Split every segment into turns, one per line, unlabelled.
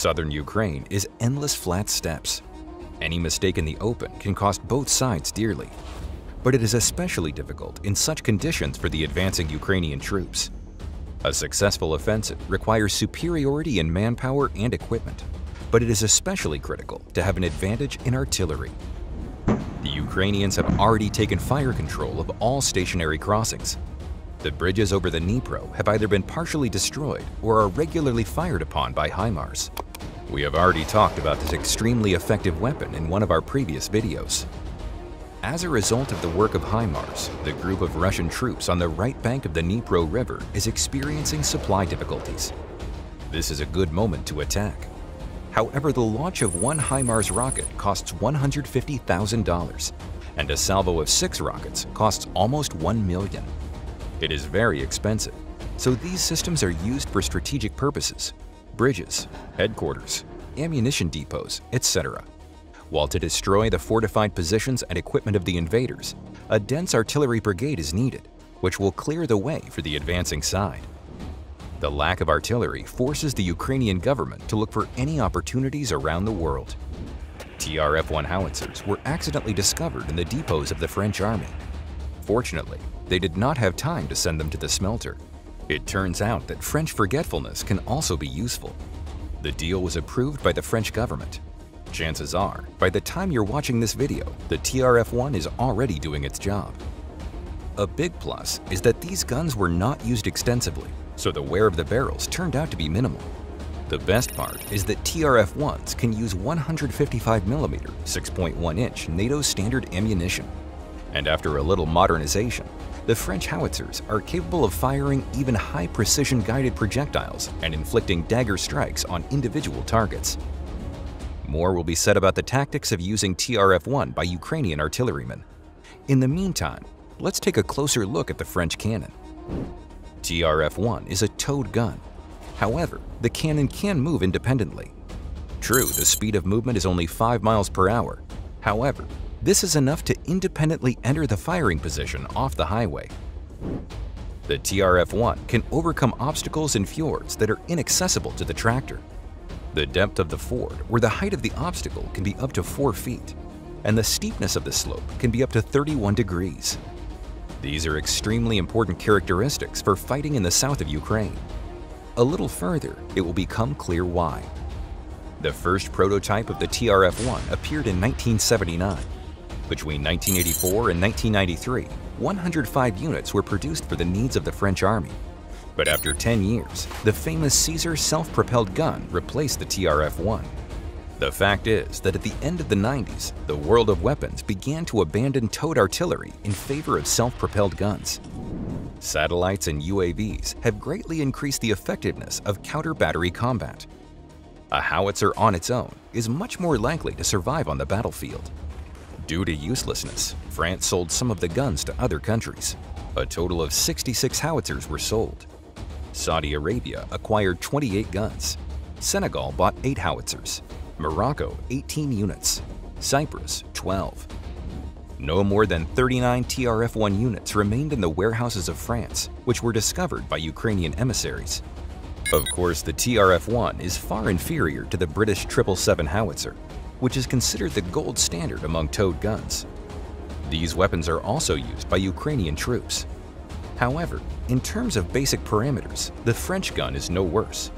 Southern Ukraine is endless flat steppes. Any mistake in the open can cost both sides dearly. But it is especially difficult in such conditions for the advancing Ukrainian troops. A successful offensive requires superiority in manpower and equipment, but it is especially critical to have an advantage in artillery. The Ukrainians have already taken fire control of all stationary crossings. The bridges over the Dnipro have either been partially destroyed or are regularly fired upon by HIMARS. We have already talked about this extremely effective weapon in one of our previous videos. As a result of the work of HIMARS, the group of Russian troops on the right bank of the Dnipro River is experiencing supply difficulties. This is a good moment to attack. However, the launch of one HIMARS rocket costs $150,000, and a salvo of six rockets costs almost 1 million. It is very expensive, so these systems are used for strategic purposes, bridges, headquarters, ammunition depots, etc while to destroy the fortified positions and equipment of the invaders, a dense artillery brigade is needed, which will clear the way for the advancing side. The lack of artillery forces the Ukrainian government to look for any opportunities around the world. TRF-1 howitzers were accidentally discovered in the depots of the French army. Fortunately, they did not have time to send them to the smelter. It turns out that French forgetfulness can also be useful. The deal was approved by the French government Chances are, by the time you're watching this video, the TRF-1 is already doing its job. A big plus is that these guns were not used extensively, so the wear of the barrels turned out to be minimal. The best part is that TRF-1s can use 155mm 6.1-inch NATO standard ammunition. And after a little modernization, the French howitzers are capable of firing even high-precision guided projectiles and inflicting dagger strikes on individual targets. More will be said about the tactics of using TRF-1 by Ukrainian artillerymen. In the meantime, let's take a closer look at the French cannon. TRF-1 is a towed gun. However, the cannon can move independently. True, the speed of movement is only 5 miles per hour. However, this is enough to independently enter the firing position off the highway. The TRF-1 can overcome obstacles and fjords that are inaccessible to the tractor. The depth of the ford or the height of the obstacle can be up to 4 feet, and the steepness of the slope can be up to 31 degrees. These are extremely important characteristics for fighting in the south of Ukraine. A little further, it will become clear why. The first prototype of the TRF-1 appeared in 1979. Between 1984 and 1993, 105 units were produced for the needs of the French Army, but after 10 years, the famous Caesar self-propelled gun replaced the TRF-1. The fact is that at the end of the 90s, the world of weapons began to abandon towed artillery in favor of self-propelled guns. Satellites and UAVs have greatly increased the effectiveness of counter-battery combat. A howitzer on its own is much more likely to survive on the battlefield. Due to uselessness, France sold some of the guns to other countries. A total of 66 howitzers were sold, Saudi Arabia acquired 28 guns. Senegal bought 8 howitzers. Morocco 18 units. Cyprus 12. No more than 39 TRF-1 units remained in the warehouses of France, which were discovered by Ukrainian emissaries. Of course, the TRF-1 is far inferior to the British 777 howitzer, which is considered the gold standard among towed guns. These weapons are also used by Ukrainian troops. However, in terms of basic parameters, the French gun is no worse.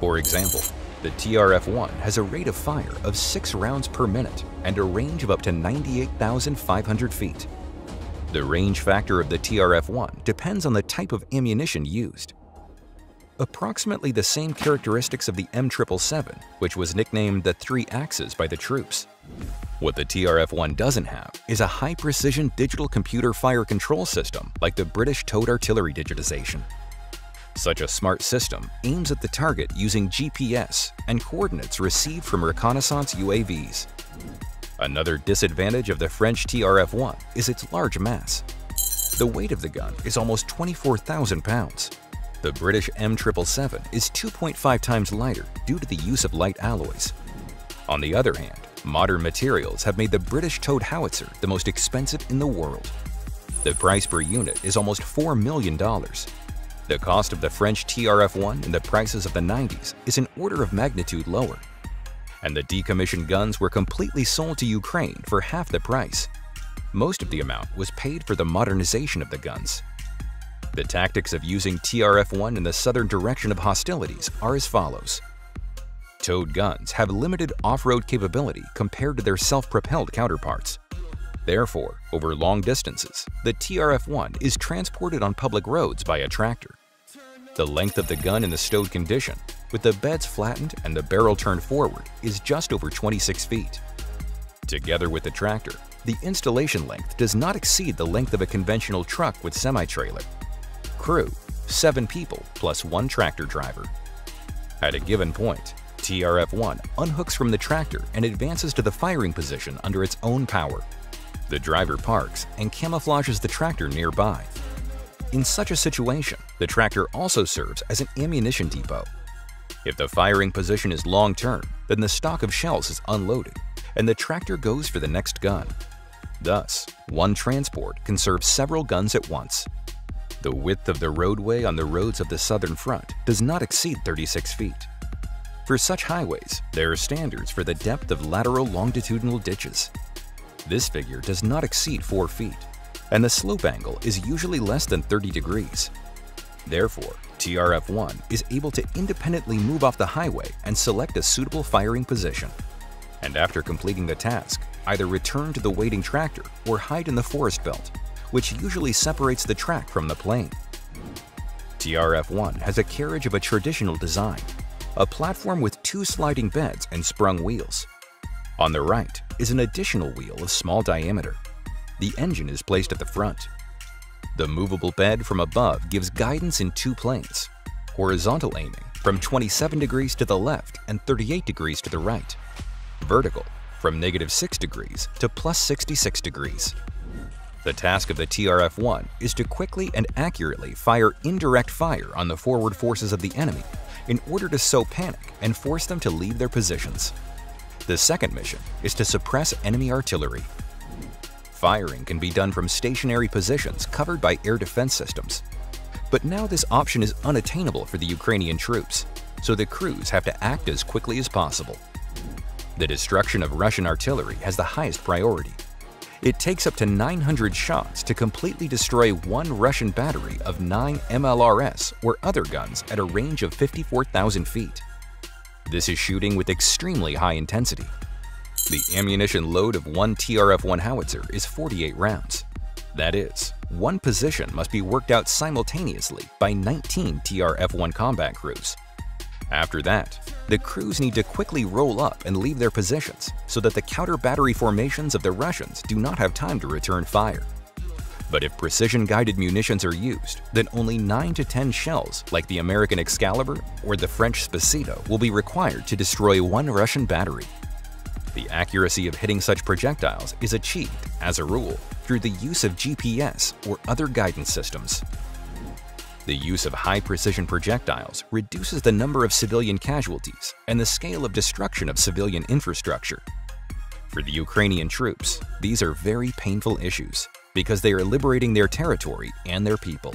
For example, the TRF-1 has a rate of fire of 6 rounds per minute and a range of up to 98,500 feet. The range factor of the TRF-1 depends on the type of ammunition used. Approximately the same characteristics of the M777, which was nicknamed the Three Axes by the troops. What the TRF-1 doesn't have is a high-precision digital computer fire control system like the British towed artillery digitization. Such a smart system aims at the target using GPS and coordinates received from reconnaissance UAVs. Another disadvantage of the French TRF-1 is its large mass. The weight of the gun is almost 24,000 pounds. The British M777 is 2.5 times lighter due to the use of light alloys. On the other hand, Modern materials have made the British towed howitzer the most expensive in the world. The price per unit is almost $4 million. The cost of the French TRF-1 in the prices of the 90s is an order of magnitude lower. And the decommissioned guns were completely sold to Ukraine for half the price. Most of the amount was paid for the modernization of the guns. The tactics of using TRF-1 in the southern direction of hostilities are as follows. Towed guns have limited off-road capability compared to their self-propelled counterparts. Therefore, over long distances, the TRF-1 is transported on public roads by a tractor. The length of the gun in the stowed condition, with the beds flattened and the barrel turned forward, is just over 26 feet. Together with the tractor, the installation length does not exceed the length of a conventional truck with semi-trailer. Crew, 7 people plus one tractor driver. At a given point, TRF-1 unhooks from the tractor and advances to the firing position under its own power. The driver parks and camouflages the tractor nearby. In such a situation, the tractor also serves as an ammunition depot. If the firing position is long-term, then the stock of shells is unloaded, and the tractor goes for the next gun. Thus, one transport can serve several guns at once. The width of the roadway on the roads of the southern front does not exceed 36 feet. For such highways, there are standards for the depth of lateral longitudinal ditches. This figure does not exceed 4 feet, and the slope angle is usually less than 30 degrees. Therefore, TRF-1 is able to independently move off the highway and select a suitable firing position. And after completing the task, either return to the waiting tractor or hide in the forest belt, which usually separates the track from the plane. TRF-1 has a carriage of a traditional design a platform with two sliding beds and sprung wheels. On the right is an additional wheel of small diameter. The engine is placed at the front. The movable bed from above gives guidance in two planes, horizontal aiming from 27 degrees to the left and 38 degrees to the right, vertical from negative 6 degrees to plus 66 degrees. The task of the TRF-1 is to quickly and accurately fire indirect fire on the forward forces of the enemy in order to sow panic and force them to leave their positions. The second mission is to suppress enemy artillery. Firing can be done from stationary positions covered by air defense systems. But now this option is unattainable for the Ukrainian troops, so the crews have to act as quickly as possible. The destruction of Russian artillery has the highest priority, it takes up to 900 shots to completely destroy one Russian battery of 9 MLRS or other guns at a range of 54,000 feet. This is shooting with extremely high intensity. The ammunition load of one TRF-1 howitzer is 48 rounds. That is, one position must be worked out simultaneously by 19 TRF-1 combat crews. After that, the crews need to quickly roll up and leave their positions so that the counter-battery formations of the Russians do not have time to return fire. But if precision-guided munitions are used, then only 9 to 10 shells like the American Excalibur or the French Spacido will be required to destroy one Russian battery. The accuracy of hitting such projectiles is achieved, as a rule, through the use of GPS or other guidance systems. The use of high-precision projectiles reduces the number of civilian casualties and the scale of destruction of civilian infrastructure. For the Ukrainian troops, these are very painful issues because they are liberating their territory and their people.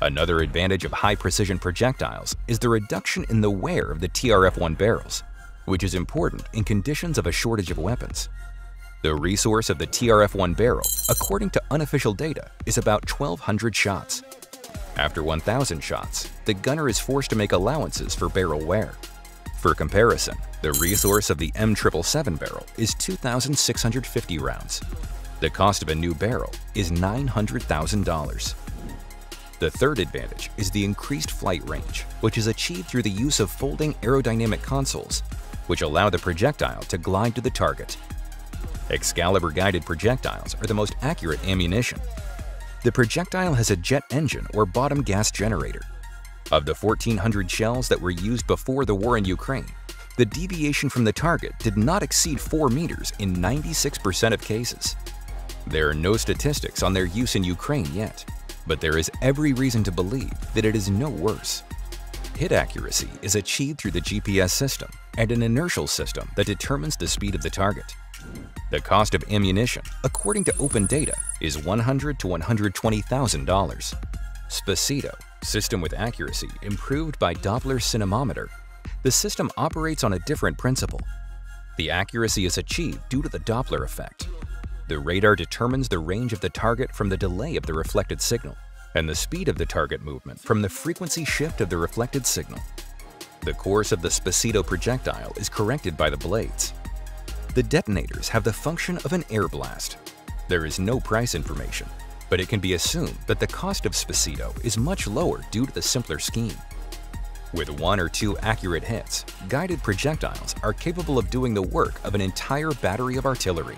Another advantage of high-precision projectiles is the reduction in the wear of the TRF-1 barrels, which is important in conditions of a shortage of weapons. The resource of the TRF-1 barrel, according to unofficial data, is about 1,200 shots, after 1,000 shots, the gunner is forced to make allowances for barrel wear. For comparison, the resource of the M777 barrel is 2,650 rounds. The cost of a new barrel is $900,000. The third advantage is the increased flight range, which is achieved through the use of folding aerodynamic consoles, which allow the projectile to glide to the target. Excalibur-guided projectiles are the most accurate ammunition the projectile has a jet engine or bottom gas generator. Of the 1,400 shells that were used before the war in Ukraine, the deviation from the target did not exceed 4 meters in 96% of cases. There are no statistics on their use in Ukraine yet, but there is every reason to believe that it is no worse. Hit accuracy is achieved through the GPS system and an inertial system that determines the speed of the target. The cost of ammunition, according to open data, is 100 to $120,000. Spacido, System with accuracy improved by Doppler cinemometer. The system operates on a different principle. The accuracy is achieved due to the Doppler effect. The radar determines the range of the target from the delay of the reflected signal and the speed of the target movement from the frequency shift of the reflected signal. The course of the Spacido projectile is corrected by the blades. The detonators have the function of an air blast. There is no price information, but it can be assumed that the cost of Spacido is much lower due to the simpler scheme. With one or two accurate hits, guided projectiles are capable of doing the work of an entire battery of artillery.